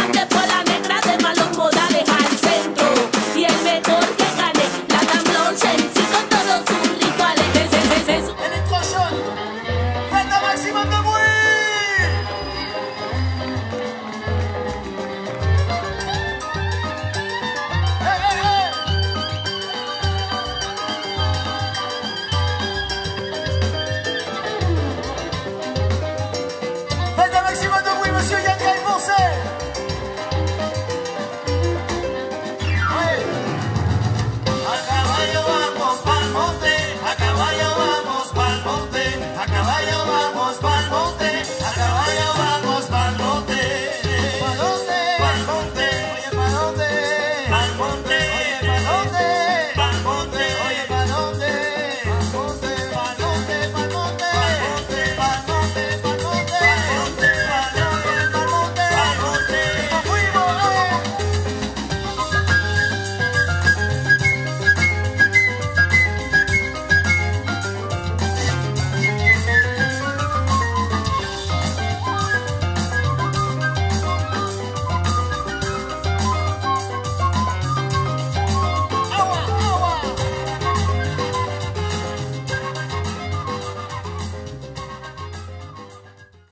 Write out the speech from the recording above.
I get